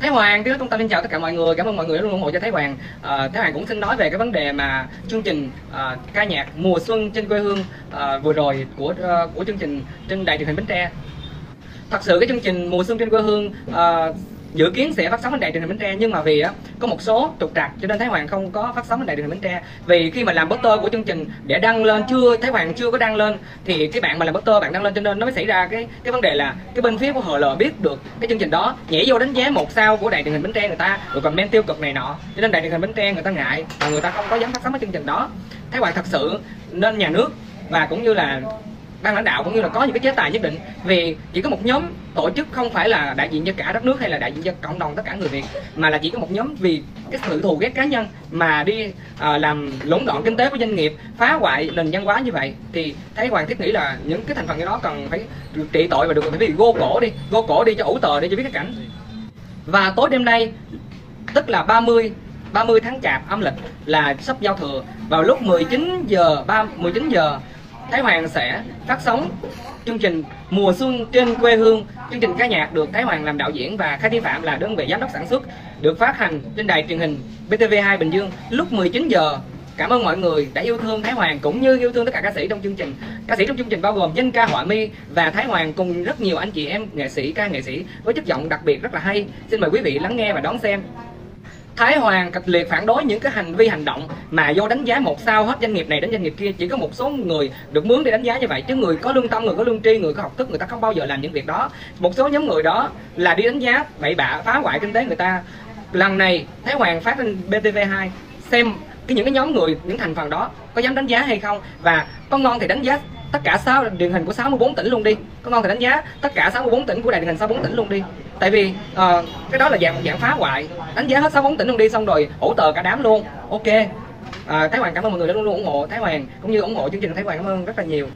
Thái Hoàng, tiếng trung tâm xin chào tất cả mọi người, cảm ơn mọi người đã luôn ủng hộ cho Thái Hoàng. Ờ, à, Thái Hoàng cũng xin nói về cái vấn đề mà chương trình à, ca nhạc mùa xuân trên quê hương à, vừa rồi của à, của chương trình trên đài truyền hình Bến Tre. Thật sự cái chương trình mùa xuân trên quê hương à, dự kiến sẽ phát sóng trên đài truyền hình Bến Tre, nhưng mà vì á, có một số trục trặc cho nên Thái Hoàng không có phát sóng trên đài truyền hình Bến Tre. Vì khi mà làm poster của chương trình để đăng lên chưa, Thái Hoàng chưa có đăng lên, thì cái bạn mà làm poster bạn đăng lên cho nên nó mới xảy ra cái cái vấn đề là cái bên phía của HL biết được cái chương trình đó, nhảy vô đánh giá một sao của đài truyền hình Bến Tre người ta, rồi comment tiêu cực này nọ cho nên đài truyền hình Bến Tre người ta ngại và người ta không có dám phát sóng cái chương trình đó. Thái Hoàng thật sự nên nhà nước và cũng như là ban lãnh đạo cũng như là có những cái chế tài nhất định. Vì chỉ có một nhóm tổ chức không phải là đại diện cho cả đất nước hay là đại diện cho cộng đồng tất cả người Việt mà là chỉ có một nhóm vì cái sự thù ghét cá nhân mà đi à, làm lũng đoạn kinh tế của doanh nghiệp phá hoại nền văn hóa như vậy. Thì thấy hoàng thiết nghĩ là những cái thành phần như đó cần phải được trị tội và được phải bị gô cổ đi gô cổ đi cho ủ tờ để cho biết cái cảnh. Và tối đêm nay tức là 30 30 tháng chạp âm lịch là sắp giao thừa. Vào lúc 19 giờ 3 19 giờ Thái Hoàng sẽ phát sóng chương trình Mùa Xuân trên quê hương. Chương trình ca nhạc được Thái Hoàng làm đạo diễn và Khai Thi Phạm là đơn vị giám đốc sản xuất, được phát hành trên đài truyền hình BTV2 Bình Dương lúc 19 giờ. Cảm ơn mọi người đã yêu thương Thái Hoàng cũng như yêu thương tất cả ca sĩ trong chương trình. Ca sĩ trong chương trình bao gồm Danh ca Họa Mi và Thái Hoàng cùng rất nhiều anh chị em nghệ sĩ, ca nghệ sĩ với chất giọng đặc biệt rất là hay. Xin mời quý vị lắng nghe và đón xem. Thái Hoàng kịch liệt phản đối những cái hành vi hành động mà vô đánh giá một sao hết doanh nghiệp này đến doanh nghiệp kia. Chỉ có một số người được mướn để đánh giá như vậy. Chứ người có lương tâm, người có lương tri, người có học thức, người ta không bao giờ làm những việc đó. Một số nhóm người đó là đi đánh giá bậy bạ, phá hoại kinh tế người ta. Lần này, Thái Hoàng phát trên BTV2 xem cái những cái nhóm người, những thành phần đó có dám đánh giá hay không. Và có ngon thì đánh giá tất cả sáu truyền hình của 64 tỉnh luôn đi. Có ngon thì đánh giá. Tất cả 64 tỉnh của đài truyền hình 64 tỉnh luôn đi. Tại vì uh, cái đó là dạng dạng phá hoại. Đánh giá hết 64 tỉnh luôn đi xong rồi hỗ trợ cả đám luôn. Ok. À, Thái Hoàng cảm ơn mọi người đã luôn luôn ủng hộ Thái Hoàng cũng như ủng hộ chương trình Thái Hoàng. Cảm ơn rất là nhiều.